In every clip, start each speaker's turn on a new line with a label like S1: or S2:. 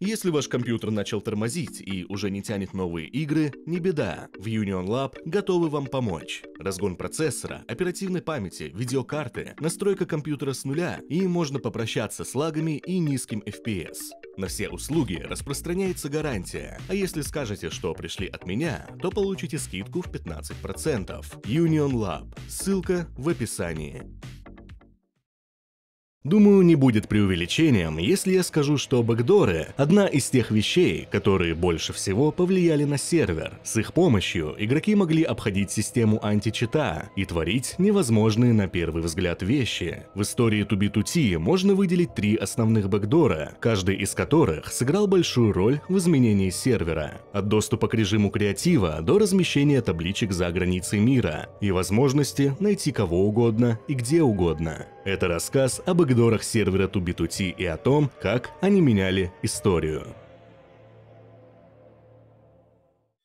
S1: Если ваш компьютер начал тормозить и уже не тянет новые игры, не беда, в Union Lab готовы вам помочь. Разгон процессора, оперативной памяти, видеокарты, настройка компьютера с нуля и можно попрощаться с лагами и низким FPS. На все услуги распространяется гарантия, а если скажете, что пришли от меня, то получите скидку в 15%. Union Lab. Ссылка в описании. Думаю, не будет преувеличением, если я скажу, что бэкдоры – одна из тех вещей, которые больше всего повлияли на сервер. С их помощью игроки могли обходить систему античита и творить невозможные на первый взгляд вещи. В истории 2B2T можно выделить три основных бэкдора, каждый из которых сыграл большую роль в изменении сервера. От доступа к режиму креатива до размещения табличек за границей мира и возможности найти кого угодно и где угодно. Это рассказ об бэкдорах сервера 2B2T и о том, как они меняли историю.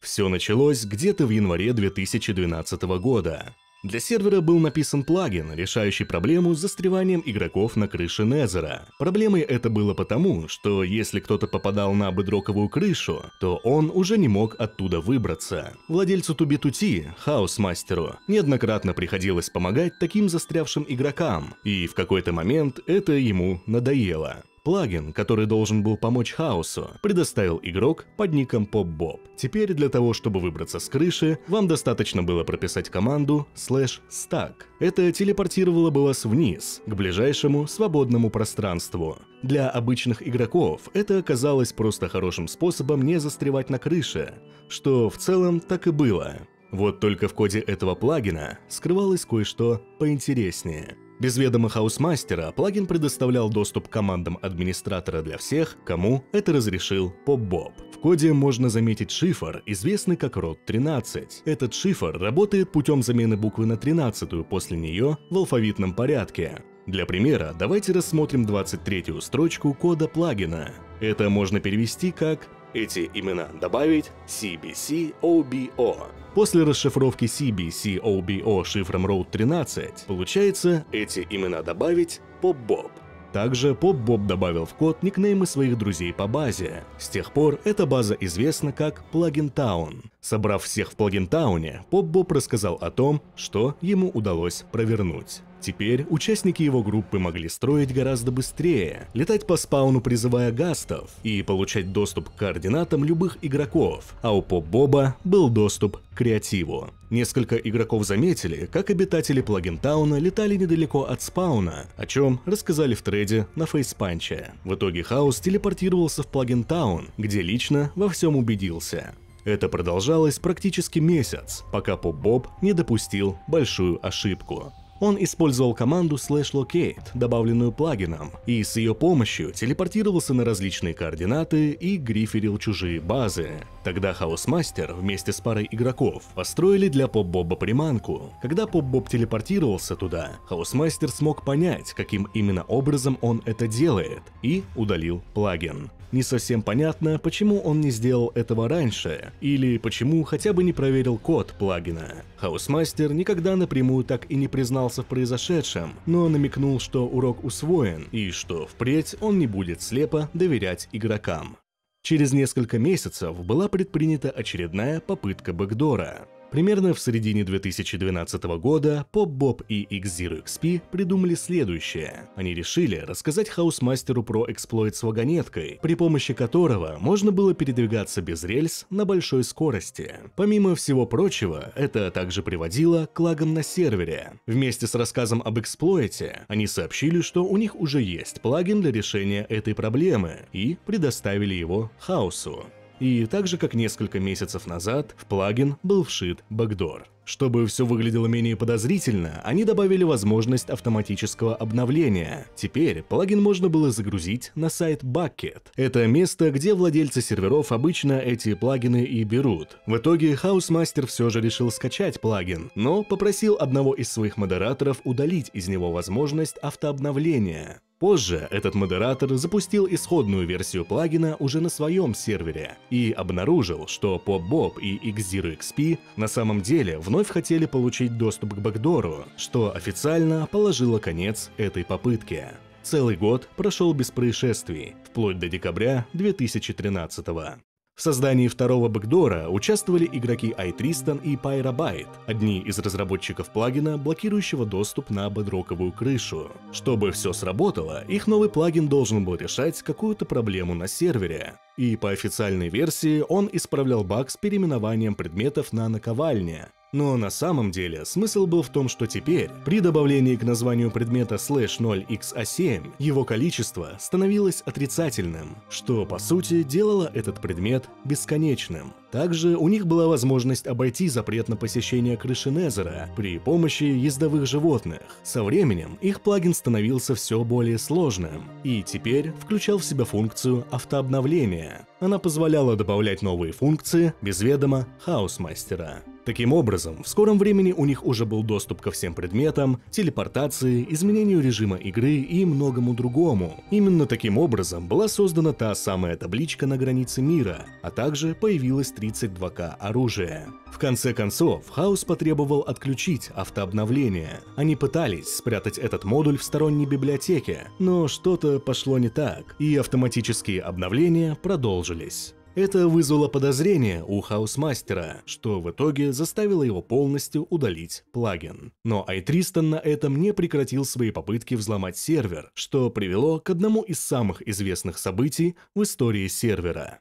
S1: Все началось где-то в январе 2012 года. Для сервера был написан плагин, решающий проблему с застреванием игроков на крыше Незера. Проблемой это было потому, что если кто-то попадал на бедроковую крышу, то он уже не мог оттуда выбраться. Владельцу Тубитути, хаос-мастеру, неоднократно приходилось помогать таким застрявшим игрокам, и в какой-то момент это ему надоело. Плагин, который должен был помочь хаосу, предоставил игрок под ником PopBob. Теперь для того, чтобы выбраться с крыши, вам достаточно было прописать команду slash stack. Это телепортировало бы вас вниз, к ближайшему свободному пространству. Для обычных игроков это оказалось просто хорошим способом не застревать на крыше, что в целом так и было. Вот только в коде этого плагина скрывалось кое-что поинтереснее – без ведома хаусмастера плагин предоставлял доступ командам администратора для всех, кому это разрешил PopBob. В коде можно заметить шифр, известный как ROT13. Этот шифр работает путем замены буквы на 13 после нее в алфавитном порядке. Для примера давайте рассмотрим 23-ю строчку кода плагина. Это можно перевести как «эти имена добавить CBC-OBO». После расшифровки CBCOBO шифром Road 13 получается эти имена добавить PopBob. Также PopBob добавил в код никнеймы своих друзей по базе. С тех пор эта база известна как Plugin Town. Собрав всех в Plugin Town, PopBob рассказал о том, что ему удалось провернуть. Теперь участники его группы могли строить гораздо быстрее, летать по спауну призывая гастов и получать доступ к координатам любых игроков, а у Поп-Боба был доступ к креативу. Несколько игроков заметили, как обитатели Плагентауна летали недалеко от спауна, о чем рассказали в треде на Facepunch е. В итоге Хаус телепортировался в Плагинтаун, где лично во всем убедился. Это продолжалось практически месяц, пока Поп-Боб не допустил большую ошибку. Он использовал команду slash locate, добавленную плагином, и с ее помощью телепортировался на различные координаты и гриферил чужие базы. Тогда Хаусмастер вместе с парой игроков построили для Поп-Боба приманку. Когда Поп-Боб телепортировался туда, Хаусмастер смог понять, каким именно образом он это делает, и удалил плагин. Не совсем понятно, почему он не сделал этого раньше, или почему хотя бы не проверил код плагина. Хаусмастер никогда напрямую так и не признался в произошедшем, но намекнул, что урок усвоен и что впредь он не будет слепо доверять игрокам. Через несколько месяцев была предпринята очередная попытка бэкдора. Примерно в середине 2012 года PopBob и X0XP придумали следующее. Они решили рассказать хаусмастеру про эксплойт с вагонеткой, при помощи которого можно было передвигаться без рельс на большой скорости. Помимо всего прочего, это также приводило к лагам на сервере. Вместе с рассказом об эксплойте, они сообщили, что у них уже есть плагин для решения этой проблемы и предоставили его хаосу. И так же, как несколько месяцев назад, в плагин был вшит бэкдор. Чтобы все выглядело менее подозрительно, они добавили возможность автоматического обновления. Теперь плагин можно было загрузить на сайт Bucket. Это место, где владельцы серверов обычно эти плагины и берут. В итоге Хаусмастер все же решил скачать плагин, но попросил одного из своих модераторов удалить из него возможность автообновления. Позже этот модератор запустил исходную версию плагина уже на своем сервере и обнаружил, что PopBob и X0XP на самом деле вновь хотели получить доступ к бэкдору, что официально положило конец этой попытке. Целый год прошел без происшествий. Вплоть до декабря 2013 года. В создании второго бэкдора участвовали игроки iTristan и Pyrobyte, одни из разработчиков плагина, блокирующего доступ на бедроковую крышу. Чтобы все сработало, их новый плагин должен был решать какую-то проблему на сервере. И по официальной версии он исправлял баг с переименованием предметов на наковальне, но на самом деле смысл был в том, что теперь, при добавлении к названию предмета slash 0xa7, его количество становилось отрицательным, что по сути делало этот предмет бесконечным. Также у них была возможность обойти запрет на посещение крыши Незера при помощи ездовых животных. Со временем их плагин становился все более сложным и теперь включал в себя функцию автообновления. Она позволяла добавлять новые функции без ведома хаусмастера. Таким образом, в скором времени у них уже был доступ ко всем предметам, телепортации, изменению режима игры и многому другому. Именно таким образом была создана та самая табличка на границе мира, а также появилось 32к оружия. В конце концов, Хаус потребовал отключить автообновление. Они пытались спрятать этот модуль в сторонней библиотеке, но что-то пошло не так, и автоматические обновления продолжились. Это вызвало подозрение у хаусмастера, что в итоге заставило его полностью удалить плагин. Но iTristan на этом не прекратил свои попытки взломать сервер, что привело к одному из самых известных событий в истории сервера.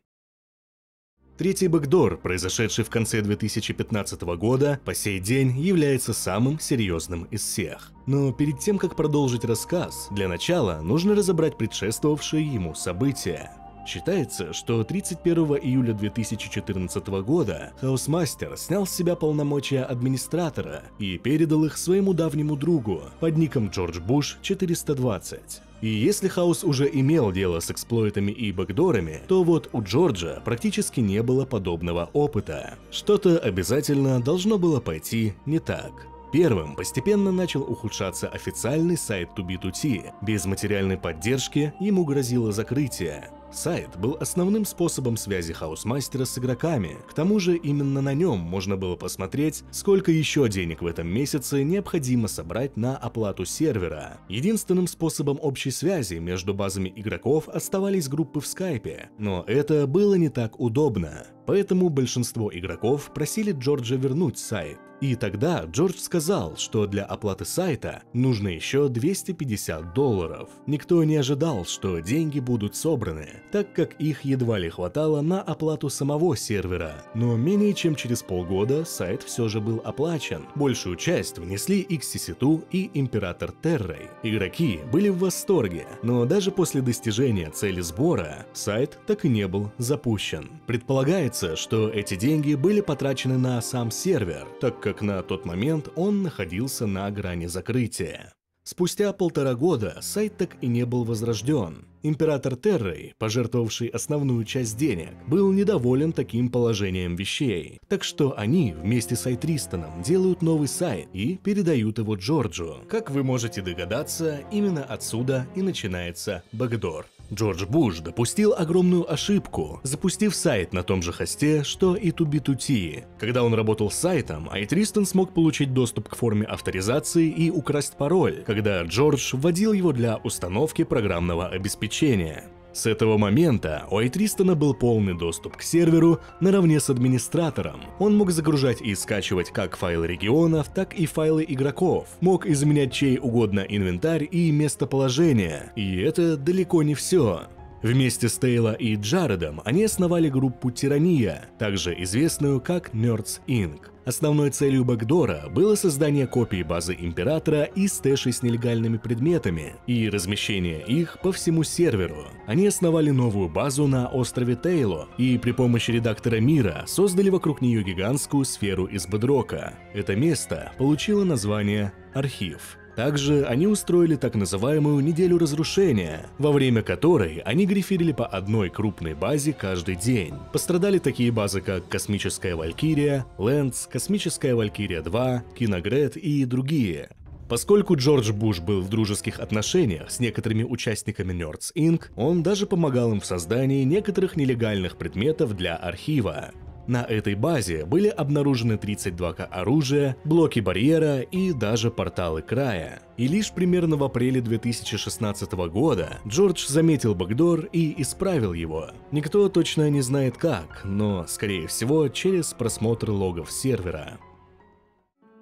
S1: Третий бэкдор, произошедший в конце 2015 года, по сей день является самым серьезным из всех. Но перед тем, как продолжить рассказ, для начала нужно разобрать предшествовавшие ему события. Считается, что 31 июля 2014 года Хаусмастер снял с себя полномочия администратора и передал их своему давнему другу под ником Джордж Буш 420. И если Хаус уже имел дело с эксплойтами и бэкдорами, то вот у Джорджа практически не было подобного опыта. Что-то обязательно должно было пойти не так. Первым постепенно начал ухудшаться официальный сайт 2B2T. Без материальной поддержки ему грозило закрытие. Сайт был основным способом связи хаусмастера с игроками. К тому же именно на нем можно было посмотреть, сколько еще денег в этом месяце необходимо собрать на оплату сервера. Единственным способом общей связи между базами игроков оставались группы в скайпе, но это было не так удобно. Поэтому большинство игроков просили Джорджа вернуть сайт. И тогда Джордж сказал, что для оплаты сайта нужно еще 250 долларов. Никто не ожидал, что деньги будут собраны, так как их едва ли хватало на оплату самого сервера. Но менее чем через полгода сайт все же был оплачен. Большую часть внесли XCC2 и Император Террой. Игроки были в восторге, но даже после достижения цели сбора сайт так и не был запущен. Предполагается, что эти деньги были потрачены на сам сервер, так как на тот момент он находился на грани закрытия. Спустя полтора года сайт так и не был возрожден. Император Террой, пожертвовавший основную часть денег, был недоволен таким положением вещей. Так что они вместе с Айтристоном делают новый сайт и передают его Джорджу. Как вы можете догадаться, именно отсюда и начинается бэкдор. Джордж Буш допустил огромную ошибку, запустив сайт на том же хосте, что и 2B2T. Когда он работал с сайтом, Айтристон смог получить доступ к форме авторизации и украсть пароль, когда Джордж вводил его для установки программного обеспечения. С этого момента у Айтристона был полный доступ к серверу наравне с администратором. Он мог загружать и скачивать как файлы регионов, так и файлы игроков, мог изменять чей угодно инвентарь и местоположение. И это далеко не все. Вместе с Тейло и Джаредом они основали группу Тирания, также известную как Nerds Inc. Основной целью бэкдора было создание копии базы Императора и стэшей с нелегальными предметами и размещение их по всему серверу. Они основали новую базу на острове Тейло и при помощи редактора мира создали вокруг нее гигантскую сферу из бедрока. Это место получило название «Архив». Также они устроили так называемую неделю разрушения, во время которой они гриферили по одной крупной базе каждый день. Пострадали такие базы, как Космическая Валькирия, Лэнс, Космическая Валькирия 2, Киногрет и другие. Поскольку Джордж Буш был в дружеских отношениях с некоторыми участниками Nerds Inc., он даже помогал им в создании некоторых нелегальных предметов для архива. На этой базе были обнаружены 32к оружия, блоки барьера и даже порталы края. И лишь примерно в апреле 2016 года Джордж заметил бэкдор и исправил его. Никто точно не знает как, но, скорее всего, через просмотр логов сервера.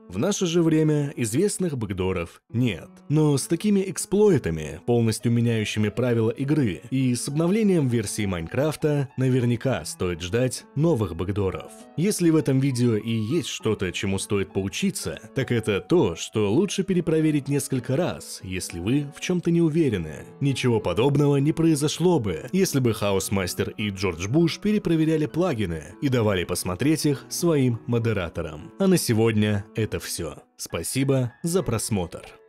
S1: В наше же время известных бэкдоров нет. Но с такими эксплойтами, полностью меняющими правила игры, и с обновлением версии Майнкрафта, наверняка стоит ждать новых бэкдоров. Если в этом видео и есть что-то, чему стоит поучиться, так это то, что лучше перепроверить несколько раз, если вы в чем-то не уверены. Ничего подобного не произошло бы, если бы Хаусмастер и Джордж Буш перепроверяли плагины и давали посмотреть их своим модераторам. А на сегодня это это все. Спасибо за просмотр.